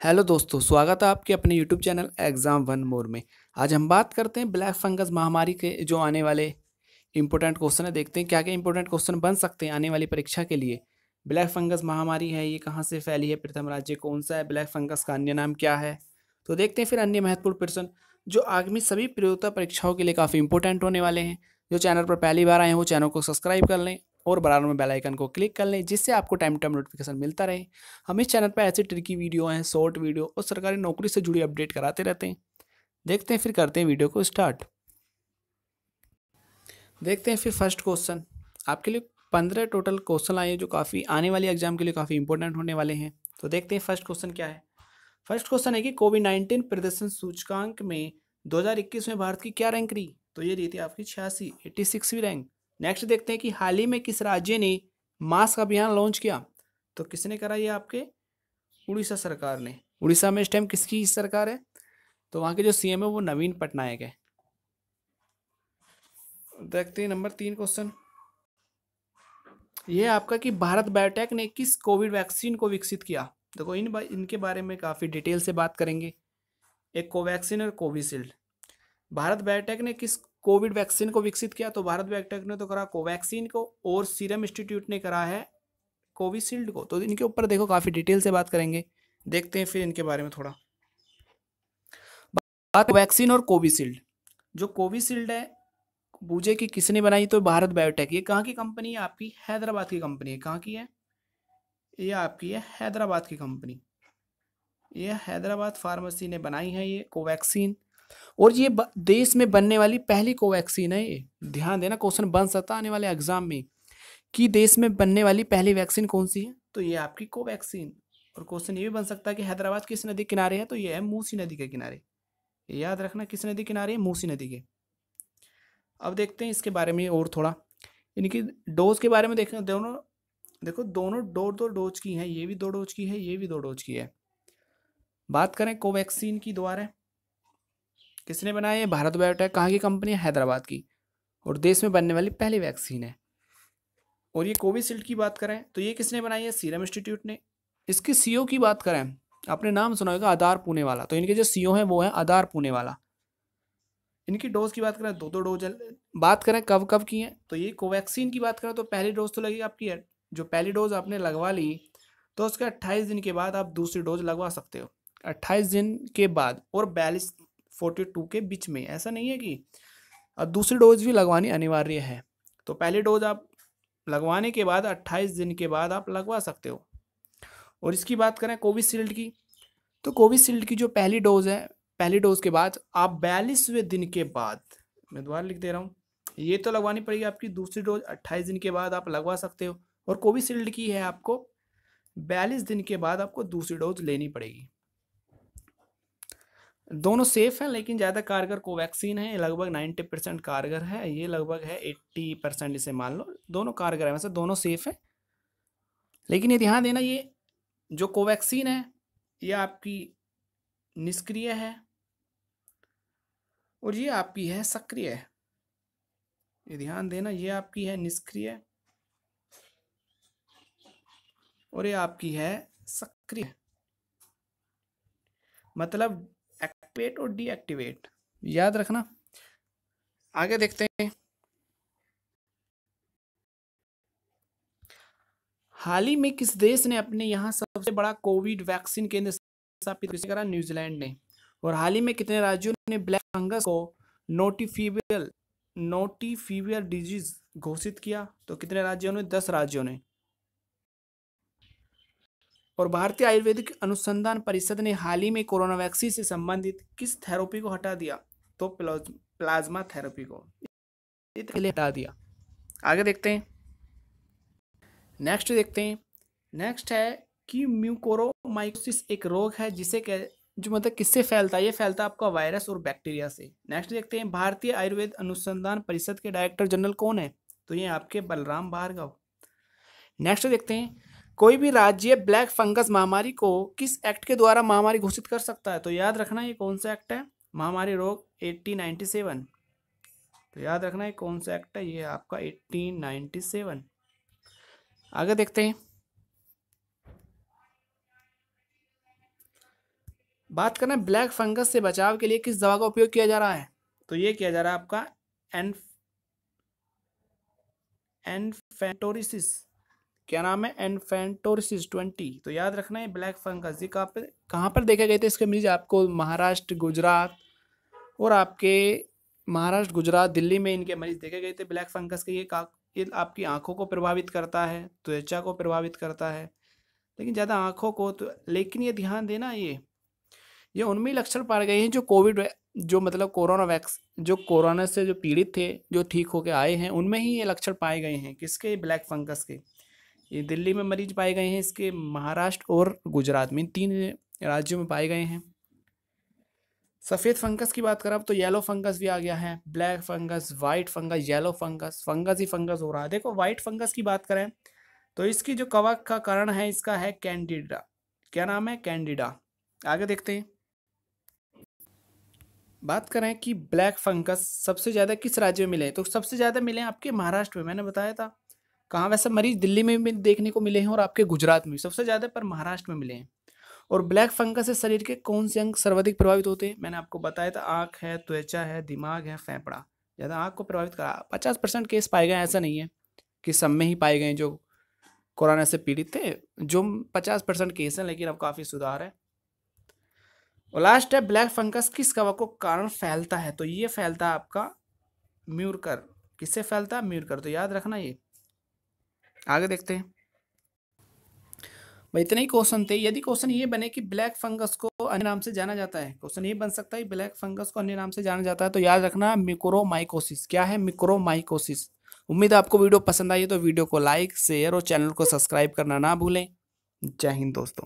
Hello दोस्तों, स्वागत है आपके अपने YouTube channel exam one more में। आज हम बात करते हैं ब्लैक फंगस महामारी के जो आने वाले इंपॉर्टेंट क्वेश्चन है। देखते हैं क्या क्या इंपॉर्टेंट क्वेश्चन बन सकते हैं आने वाली परीक्षा के लिए। ब्लैक फंगस महामारी है, ये कहाँ से फैली है? प्रथम राज्य कौन सा है? ब्लैक फंगस का अन्य नाम क्या है? तो देखते हैं फिर अन्य महत्वपूर्ण प्रश्न, जो आगामी सभी प्रतियोगिता परीक्षाओं के लिए काफ़ी इंपॉर्टेंट होने वाले हैं। जो चैनल पर पहली बार आए हैं, वो चैनल को सब्सक्राइब कर लें। और बराबर में बेल आइकन को क्लिक कर लें, जिससे आपको टाइम टाइम नोटिफिकेशन मिलता रहे। हम इस चैनल पर ऐसे ट्रिकी वीडियो हैं शॉर्ट वीडियो और सरकारी नौकरी से जुड़ी अपडेट कराते रहते हैं। देखते हैं फिर करते हैं वीडियो को स्टार्ट देखते हैं फिर फ़र्स्ट क्वेश्चन आपके लिए पंद्रह टोटल क्वेश्चन आए जो काफ़ी आने वाले एग्ज़ाम के लिए काफ़ी इंपॉर्टेंट होने वाले हैं। तो देखते हैं फ़र्स्ट क्वेश्चन क्या है। फ़र्स्ट क्वेश्चन है कि कोविड नाइन्टीन प्रदर्शन सूचकांक में 2021 में भारत की क्या रैंक रही? तो ये रही थी आपकी छियासी एट्टी रैंक नेक्स्ट देखते हैं कि हाल ही में किस राज्य ने मास्क अभियान लॉन्च किया। तो किसने करा ये आपके? उड़ीसा सरकार ने। उड़ीसा में इस टाइम किसकी सरकार है? तो वहाँ के जो सीएम है वो नवीन पटनायक है। देखते हैं नंबर तीन क्वेश्चन ये आपका कि भारत बायोटेक ने किस कोविड वैक्सीन को विकसित किया? देखो इन बा, इनके बारे में काफ़ी डिटेल से बात करेंगे। एक कोवैक्सीन और कोविशील्ड। भारत बायोटेक ने किस कोविड वैक्सीन को विकसित किया तो भारत बायोटेक ने तो करा कोवैक्सीन को और सीरम इंस्टीट्यूट ने करा है कोविशील्ड को। तो इनके ऊपर देखो, काफ़ी डिटेल से बात करेंगे। देखते हैं फिर इनके बारे में थोड़ा। बात वैक्सीन और कोविशील्ड। जो कोविशील्ड है बूझे कि किसने बनाई तो भारत बायोटेक ये कहाँ की कंपनी है? आपकी हैदराबाद की कंपनी है। कहाँ की है? ये आपकी है हैदराबाद की कंपनी। ये हैदराबाद फार्मेसी ने बनाई है ये कोवैक्सीन। और ये देश में बनने वाली पहली कोवैक्सीन है ये। ध्यान देना, क्वेश्चन बन सकता आने वाले एग्ज़ाम में। कि देश में बनने वाली पहली वैक्सीन कौन सी है? तो ये आपकी कोवैक्सीन। और क्वेश्चन ये भी बन सकता है कि हैदराबाद किस नदी किनारे है? तो ये है मूसी नदी के किनारे। याद रखना, किस नदी किनारे है? मूसी नदी के। अब देखते हैं इसके बारे में और थोड़ा। इनकी डोज के बारे में देखें, दोनों, देखो दोनों दो दो डोज की हैं, ये भी दो डोज की है, ये भी दो डोज की है। बात करें कोवैक्सीन की द्वारा किसने बनाया है भारत बायोटेक कहाँ की कंपनी है? हैदराबाद की। और देश में बनने वाली पहली वैक्सीन है। और ये कोविशील्ड की बात करें तो ये किसने बनाई है? सीरम इंस्टीट्यूट ने। इसकी सीओ की बात करें, आपने नाम सुना होगा आधार पुणे वाला तो इनके जो सीओ हैं, वो है आधार पुणे वाला इनकी डोज की बात करें दो दो डोज बात करें कब कब की है? तो ये कोवैक्सीन की बात करें तो पहली डोज तो लगी आपकी जो पहली डोज आपने लगवा ली तो उसके अट्ठाईस दिन के बाद आप दूसरी डोज लगवा सकते हो। अट्ठाईस दिन के बाद, और बयालीस फोर्टी टू के बीच में। ऐसा नहीं है कि अब दूसरी डोज भी लगवानी अनिवार्य है। तो पहली डोज आप लगवाने के बाद, अट्ठाईस दिन के बाद आप लगवा सकते हो। और इसकी बात करें कोविशील्ड की तो कोविशील्ड की जो पहली डोज है, पहली डोज के बाद आप बयालीसवें दिन के बाद, मैं दोबारा लिख दे रहा हूँ, ये तो लगवानी पड़ेगी आपकी दूसरी डोज, अट्ठाईस दिन के बाद आप लगवा सकते हो। और कोविशील्ड की है आपको बयालीस दिन के बाद आपको दूसरी डोज लेनी पड़ेगी। दोनों सेफ़ हैं, लेकिन ज़्यादा कारगर कोवैक्सीन है लगभग नाइन्टी परसेंट कारगर है, ये लगभग है एट्टी परसेंट इसे मान लो, दोनों कारगर है, वैसे दोनों सेफ़ है। लेकिन ये ध्यान देना, ये जो कोवैक्सीन है, ये आपकी निष्क्रिय है और ये आपकी है सक्रिय है। ये ध्यान देना, ये आपकी है निष्क्रिय और ये आपकी है सक्रिय। मतलब एक्टिवेट और डीएक्टिवेट याद रखना। आगे देखते हैं। हाल ही में किस देश ने अपने यहाँ सबसे बड़ा कोविड वैक्सीन केंद्र स्थापित करा न्यूजीलैंड ने। और हाल ही में कितने राज्यों ने ब्लैक फंगस को नोटिफिबियल नोटिफिबियल डिज़ीज़ घोषित किया? तो कितने राज्यों ने? दस राज्यों ने। और भारतीय आयुर्वेदिक अनुसंधान परिषद ने हाल ही में कोरोना वैक्सीन से संबंधित किस थेरेपी को हटा दिया? तो प्लाज्मा थेरेपी को। हटा दिया। आगे देखते हैं। नेक्स्ट देखते हैं। नेक्स्ट है कि म्यूकोरोमाइकोसिस एक रोग है जिसे कह, जो मतलब किससे फैलता है? ये फैलता है आपका वायरस और बैक्टीरिया से। नेक्स्ट देखते हैं। भारतीय आयुर्वेद अनुसंधान परिषद के डायरेक्टर जनरल कौन है? तो ये आपके बलराम भार्गव। नेक्स्ट देखते हैं। कोई भी राज्य ब्लैक फंगस महामारी को किस एक्ट के द्वारा महामारी घोषित कर सकता है? तो याद रखना ये कौन सा एक्ट है? महामारी रोग 1897 तो याद रखना ये कौन सा एक्ट है? ये आपका 1897 आगे देखते हैं। बात करें ब्लैक फंगस से बचाव के लिए किस दवा का उपयोग किया जा रहा है? तो ये किया जा रहा है आपका एन एनफेंटोरिसिस। क्या नाम है? एनफेंटोरिस ट्वेंटी तो याद रखना है ब्लैक फंगस ये कहाँ पर कहाँ पर देखे गए थे इसके मरीज़? आपको महाराष्ट्र, गुजरात और आपके महाराष्ट्र, गुजरात, दिल्ली में इनके मरीज़ देखे गए थे। ब्लैक फंगस के ये का, ये आपकी आँखों को प्रभावित करता है, त्वचा को प्रभावित करता है, लेकिन ज़्यादा आँखों को तो लेकिन ये ध्यान देना ये ये उनमें लक्षण पाए गए हैं जो कोविड जो मतलब कोरोना वैक्स, जो कोरोना से जो पीड़ित थे, जो ठीक होकर आए हैं, उनमें ही ये लक्षण पाए गए हैं। किसके? ब्लैक फंगस के। ये दिल्ली में मरीज़ पाए गए हैं, इसके महाराष्ट्र और गुजरात में तीन राज्यों में पाए गए हैं। सफ़ेद फंगस की बात करें, अब तो येलो फंगस भी आ गया है black fungus white fungus yellow fungus fungus ही फंगस हो रहा है। देखो वाइट फंगस की बात करें तो इसकी जो कवक का कारण है, इसका है कैंडिडा क्या नाम है? कैंडिडा आगे देखते हैं। बात करें कि ब्लैक फंगस सबसे ज़्यादा किस राज्य में मिले तो सबसे ज़्यादा मिले आपके महाराष्ट्र में, मैंने बताया था। कहाँ वैसे मरीज़ दिल्ली में भी देखने को मिले हैं और आपके गुजरात में सबसे ज़्यादा पर महाराष्ट्र में मिले हैं। और ब्लैक फंगस से शरीर के कौन से अंग सर्वाधिक प्रभावित होते हैं? मैंने आपको बताया था, आँख है, त्वचा है, दिमाग है, फेफड़ा। ज़्यादा आँख को प्रभावित करा, पचास परसेंट केस पाए गए ऐसा नहीं है कि सब में ही पाए गए जो कोरोना से पीड़ित थे, जो पचास परसेंट केस हैं, लेकिन अब काफ़ी सुधार है। और लास्ट है, ब्लैक फंगस किस कवक को कारण फैलता है? तो ये फैलता है आपका म्यूरकर। किससे फैलता है? म्यूरकर। तो याद रखना ये आगे देखते हैं। भाई, इतने ही क्वेश्चन थे। यदि क्वेश्चन ये बने कि ब्लैक फंगस को अन्य नाम से जाना जाता है क्वेश्चन ये बन सकता है ब्लैक फंगस को अन्य नाम से जाना जाता है तो याद रखना मिक्रोमाइकोसिस क्या है मिक्रोमाइकोसिस उम्मीद आपको वीडियो पसंद आई तो वीडियो को लाइक शेयर और चैनल को सब्सक्राइब करना ना भूलें। जय हिंद दोस्तों।